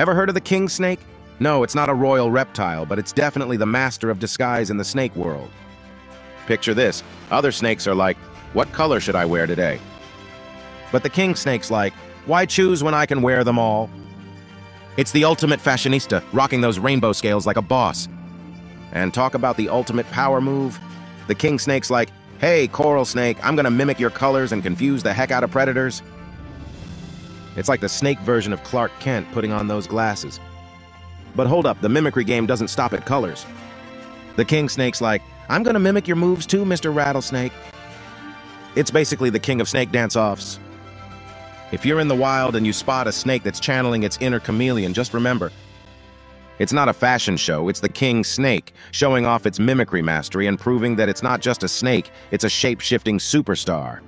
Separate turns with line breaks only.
Ever heard of the king snake? No, it's not a royal reptile, but it's definitely the master of disguise in the snake world. Picture this. Other snakes are like, what color should I wear today? But the king snake's like, why choose when I can wear them all? It's the ultimate fashionista, rocking those rainbow scales like a boss. And talk about the ultimate power move. The king snake's like, hey, coral snake, I'm gonna mimic your colors and confuse the heck out of predators. It's like the snake version of Clark Kent putting on those glasses. But hold up, the mimicry game doesn't stop at colors. The king snake's like, I'm gonna mimic your moves too, Mr. Rattlesnake. It's basically the king of snake dance-offs. If you're in the wild and you spot a snake that's channeling its inner chameleon, just remember, it's not a fashion show, it's the king snake, showing off its mimicry mastery and proving that it's not just a snake, it's a shape-shifting superstar.